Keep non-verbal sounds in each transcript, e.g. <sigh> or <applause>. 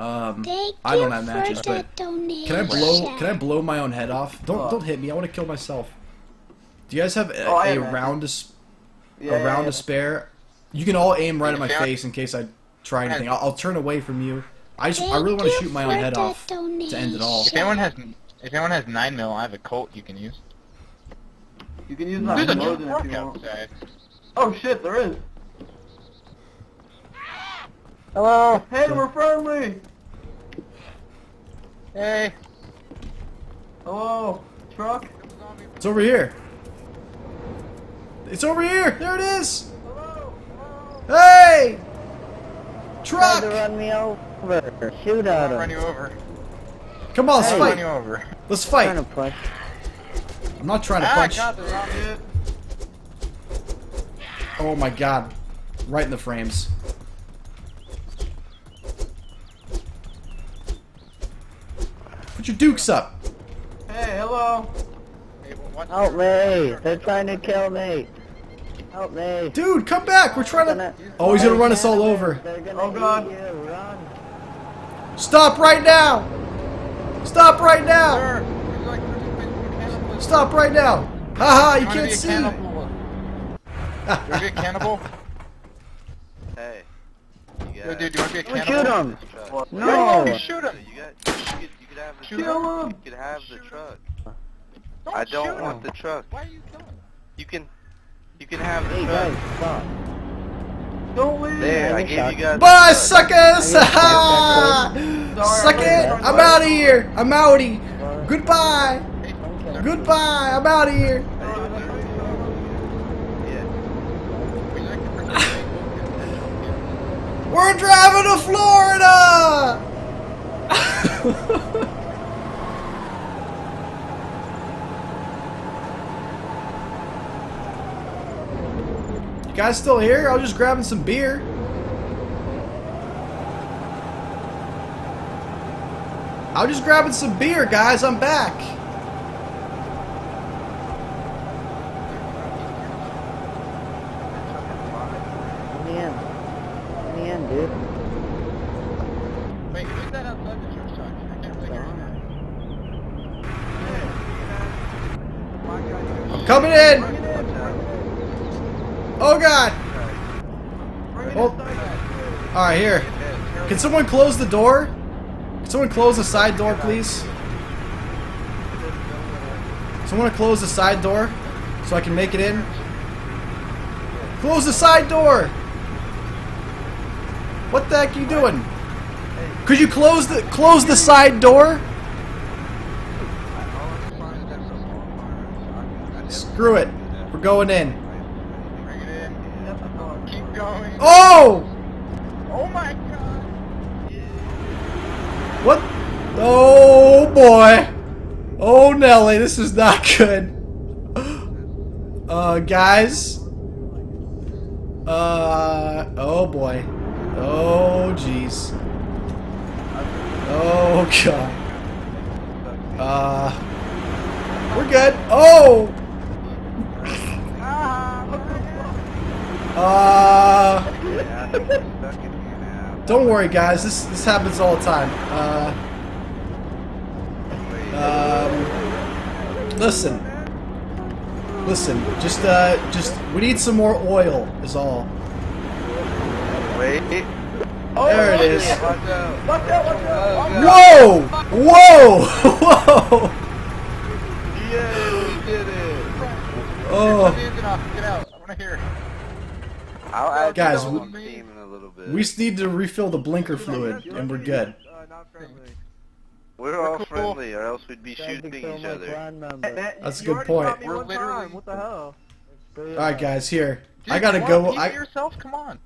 Um, Thank I don't you have for matches, the but can I blow? Can I blow my own head off? Don't Oh. don't hit me. I want to kill myself. Do you guys have a, Oh, I a have round to Yeah, a yeah, round yeah. to spare? You can all aim right at my face in case I try anything. I'll, I'll turn away from you. I just, I really want to shoot my own head the off to end it all. If anyone has, if anyone has nine mil, I have a Colt you can use. You can use There's that a new Loden if you want. outside. Oh shit, there is. Hello. Hey, we're friendly. Hey. Hello, truck. It's over here. It's over here. There it is. Hello. Hey, Tried to truck. run me over. Shoot at I'll run you over. Come on, let's I'll run you fight. over. Let's fight. Trying to fight. push. I'm not trying to Ah, punch. God, they're on me. Oh my god. Right in the frames. Put your dukes up. Hey, hello. Hey, well, what's Help your- me! They're trying to kill me. Help me. Dude, come back. We're trying to. Gonna- Oh, he's gonna run us all over. Gonna Oh, God. eat you. Run. Stop right now. Stop right now. Sir, there's like 30 cannibals. Stop right now. Haha, you can't see. You're a cannibal? <laughs> Hey. Yo, dude, you wanna be a Don't cannibal? shoot him. No. Shoot him. You got. You could, you could have the Shoot truck. him. You could have the truck. Don't I don't shoot want him. the truck. Why are you killing him? You can. You can have the Hey truck. guys, stop. Don't leave. There, I I gave shot you guys. Bye, suckers. <laughs> Ha! Suck it. I'm out of here. I'm outie. Well, Goodbye. don't kill me. Goodbye. I'm out of here. Yeah. Wait, I can protect We're driving to Florida. <laughs> <laughs> you guys still here? I was just grabbing some beer. I was just grabbing some beer, guys. I'm back. In the end. In the end, dude. Wait, who's that outside the church talking? I can't really hear you. I'm coming in. Oh God. Oh. All right, here. Can someone close the door? Can someone close the side door, please? Someone to close the side door so I can make it in. Close the side door. What the heck are you doing? Could you close the close the side door? Screw it. We're going in. Bring it in. Keep going. Oh! Oh my god. What? Oh boy. Oh Nelly, this is not good. Uh, guys. Uh, oh boy. Oh jeez. Oh god. Uh, we're good. Oh. Worry, guys. This this happens all the time. Uh, um, listen, listen. Just uh, just we need some more oil. Is all. Wait. There it is. Watch out. Watch out, watch out. Whoa! Whoa! <laughs> Whoa! Yeah, we did it. Oh, the engine. Get out. I wanna hear it. I'll add Guys, we- on in a little bit. we just need to refill the blinker fluid, and we're good. Uh, we're all friendly, or else we'd be shooting kill each other. <laughs> That's a good point. We're literally- What the hell? All right, guys. Here, Dude, I gotta go. I yourself. Come on.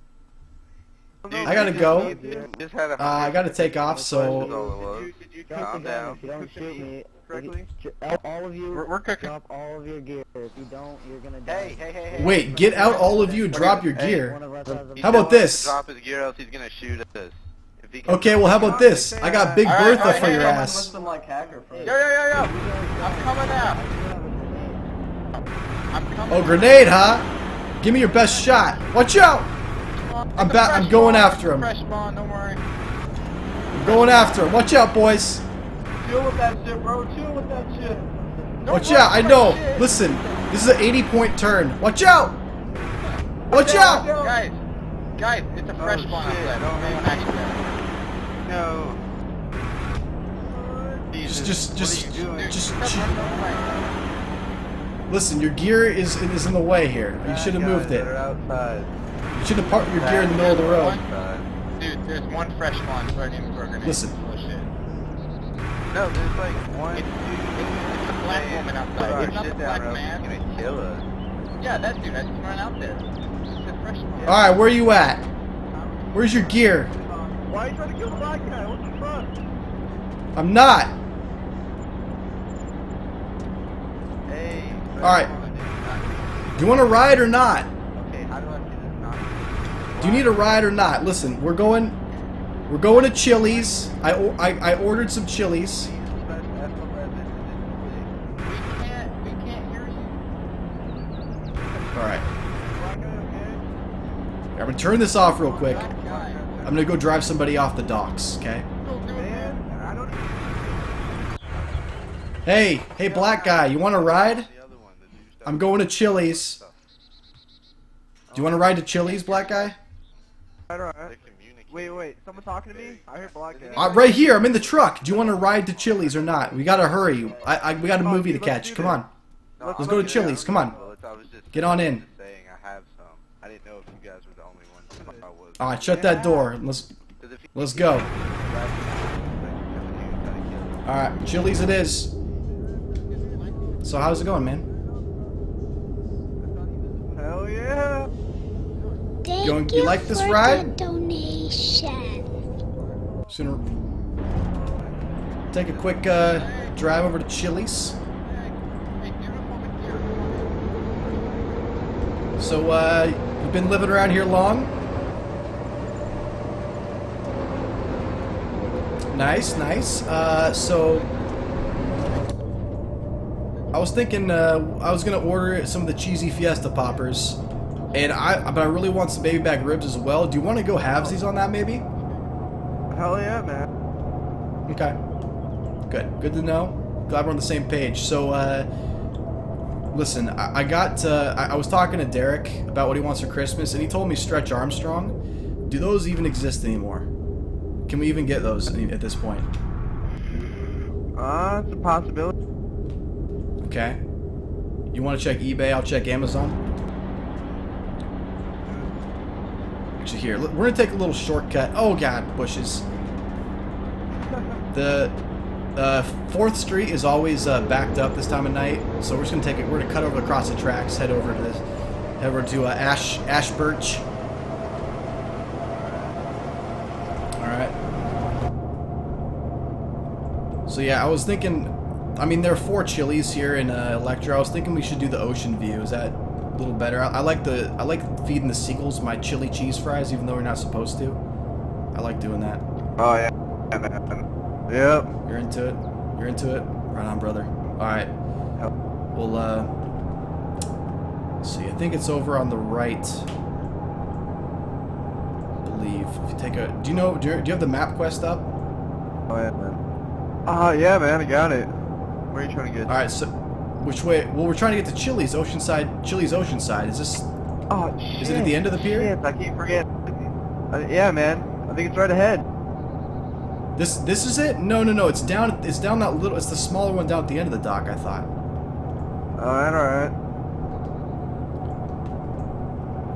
Dude, I gotta go. just- had a uh, I gotta take off. So all it Did was. you, did you Drop Calm down. don't shoot me. correctly? If you- all of you, We're, we're cooking. drop all of your gear. If you don't, you're gonna die. Hey, hey, hey, hey. wait, get out, all of you, and drop your gear. One of us has a He's How about telling us to this? Drop his gear, else he's gonna shoot us. If he can- Okay, well, how about this? I got Big All right, Bertha all right, for your hey, ass. Like hacker Yo, yo, yo, yo. I'm coming out. I'm coming. Oh, grenade, huh? Give me your best shot. Watch out! Come on, I'm get the ba- I'm going spawn, after him. Fresh spawn. Don't worry. I'm going after him. Watch out, boys. Chill with that shit, bro. Chill with that shit. Watch out. I know. Listen, this is an 80 point turn. Watch out. Watch out. Guys, guys, it's a fresh Oh, one shit. outside. Don't make accident. No. Just, just, just, What are you doing? just. Stop ch- running over my- Listen, your gear is is in the way here. You should have moved it. They're outside. You should have parked your gear in the middle of the road. Outside. Dude, there's one fresh one starting in grenade. Listen. No, there's like one, It's, two, it's, it's a black woman outside. It's not the shit black down or else man. he's gonna kill us. Yeah, that dude. I just run out there. It's a fresh one. All right, where are you at? Where's your gear? Why are you trying to kill the black guy? What the fuck? I'm not. Hey. All right. Do you want to ride or not? Okay, how do I see this not? Do you need a ride or not? Listen, we're going, we're going to Chili's. I I, I ordered some Chili's. All right? I'm gonna turn this off real quick. I'm gonna go drive somebody off the docks. Okay. Hey, hey, black guy, you want to ride? I'm going to Chili's. Do you want to ride to Chili's, black guy? Alright, alright. Wait, wait. Someone talking to me? I heard black guy. Uh, right here, I'm in the truck. Do you want to ride to Chili's or not? We gotta hurry. I, I we got a Come on, to catch. Come on. No, Let's I'm go to. Chili's, come on. Well, it's- I was just- Get on in. just saying I have some. I didn't know if you guys were the only ones. I. All right, shut that door. Let's 'Cause if you- let's go. All All right, Chili's it is. So how's it going, man? Hell yeah. Thank You- you you like this ride? Donation. Gonna take a quick uh, drive over to Chili's. Hey, beautiful material. So uh, you've been living around here long? Nice, nice. Uh, so I was thinking uh, I was gonna order some of the cheesy Fiesta poppers, and I but I really want some baby back ribs as well. Do you want to go halvesies on that maybe? Hell yeah, man. Okay. Good. Good to know. Glad we're on the same page. So, uh, listen, I, I got, uh, I, I was talking to Derek about what he wants for Christmas, and he told me Stretch Armstrong. Do those even exist anymore? Can we even get those at this point? Uh, it's a possibility. Okay. You want to check eBay? I'll check Amazon. Here, we're gonna take a little shortcut. Oh God, bushes. The uh, Fourth Street is always uh, backed up this time of night, so we're just gonna take it. We're gonna cut over across the tracks, head over to this, head over to uh, Ash Ash Birch. All right. So yeah, I was thinking. I mean, there are four chilies here in uh, Electra. I was thinking we should do the ocean view. Is that a little better? I, I like the I like feeding the seagulls my chili cheese fries, even though we're not supposed to. I like doing that. Oh yeah. Yep. You're into it. You're into it. Right on, brother. All right. Well, uh, see. I think it's over on the right. I believe. If you take a, do you know? Do you, do you have the map quest up? Oh yeah, man. Oh yeah, man. I got it. Where are you trying to get? All right. So, which way? Well, we're trying to get to Chili's Oceanside. Chili's Oceanside. Is this? Oh shit. Is it at the end of the pier? Shit, I keep forgetting. Uh, yeah, man. I think it's right ahead. This this is it? No, no, no. It's down. It's down that little. It's the smaller one down at the end of the dock. I thought. Alright, alright.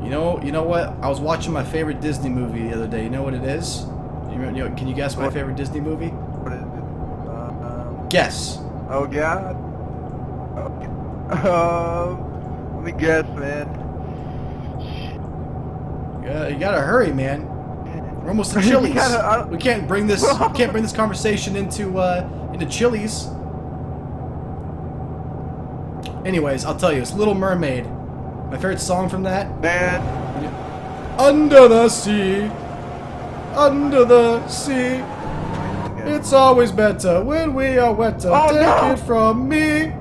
You know. You know what? I was watching my favorite Disney movie the other day. You know what it is? You, know, you know, can you guess my favorite Disney movie? What is it? Uh, um, Guess. oh god. Um, let me guess, man. Yeah, you gotta hurry, man. We're almost to <laughs> Chili's. gotta- I- we can't bring this. we <laughs> can't bring this conversation into uh, into Chili's. Anyways, I'll tell you. It's Little Mermaid. My favorite song from that. Man, Under the sea, under the sea. It's always better when we are wetter. Oh, Take no! it from me.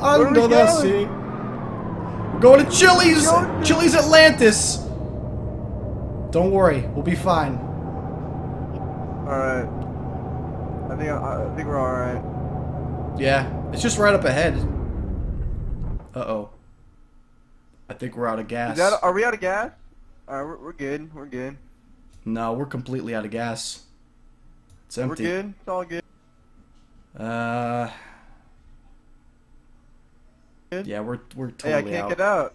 Under the going? sea. We're going to Chili's. Chili's Atlantis. Don't worry, we'll be fine. Alright. I think I, I think we're alright. Yeah, it's just right up ahead. Uh-oh. I think we're out of gas. That are we out of gas? Alright, we're, we're good. We're good. No, we're completely out of gas. It's empty. We're good. It's all good. Uh, Yeah, we're we're totally out. Hey, I can't out. get out.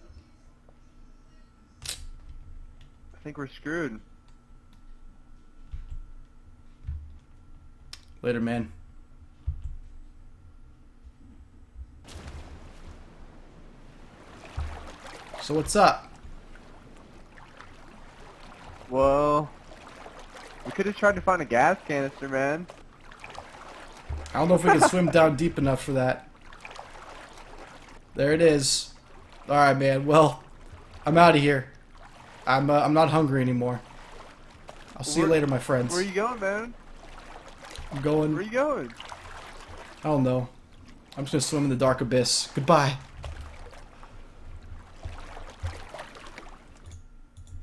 I think we're screwed. Later, man. So what's up? Well, we could have tried to find a gas canister, man. I don't know if we can swim down deep enough for that. There it is. All right, man. Well, I'm out of here. I'm uh, I'm not hungry anymore. I'll see you later, my friends. Where you going, man? I'm going. Where you going? I don't know. I'm just gonna swim in the dark abyss. Goodbye.